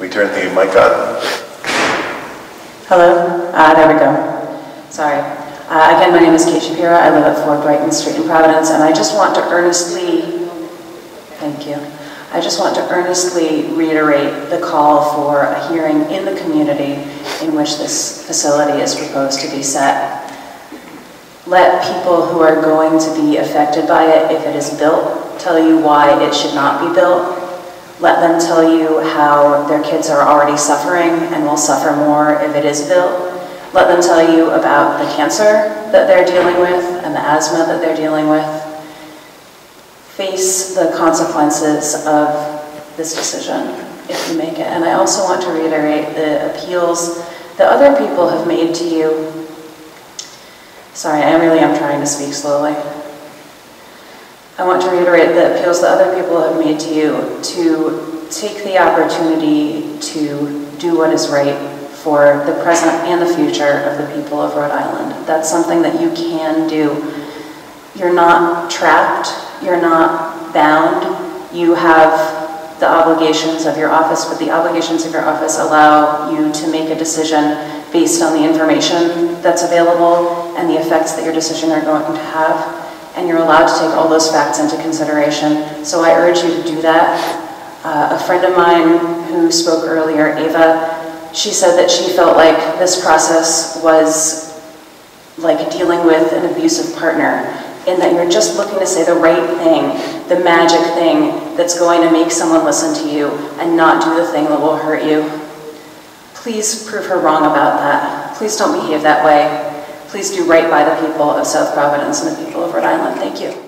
we turn the mic on? Hello? Ah, there we go. Sorry. Uh, Again, my name is Kate Shapiro. I live at 4 Brighton Street in Providence, and I just want to earnestly, thank you. I just want to earnestly reiterate the call for a hearing in the community in which this facility is proposed to be set. Let people who are going to be affected by it, if it is built, tell you why it should not be built. Let them tell you how their kids are already suffering and will suffer more if it is built. Let them tell you about the cancer that they're dealing with and the asthma that they're dealing with. Face the consequences of this decision if you make it. And I also want to reiterate the appeals that other people have made to you. Sorry, I really am trying to speak slowly. I want to reiterate the appeals that other people have made to you to take the opportunity to do what is right for the present and the future of the people of Rhode Island. That's something that you can do. You're not trapped, you're not bound. You have the obligations of your office, but the obligations of your office allow you to make a decision based on the information that's available and the effects that your decision are going to have and you're allowed to take all those facts into consideration. So I urge you to do that. Uh, a friend of mine who spoke earlier, Ava, she said that she felt like this process was like dealing with an abusive partner in that you're just looking to say the right thing, the magic thing that's going to make someone listen to you and not do the thing that will hurt you. Please prove her wrong about that. Please don't behave that way. Please do right by the people of South Providence and the people of Rhode Island. Thank you.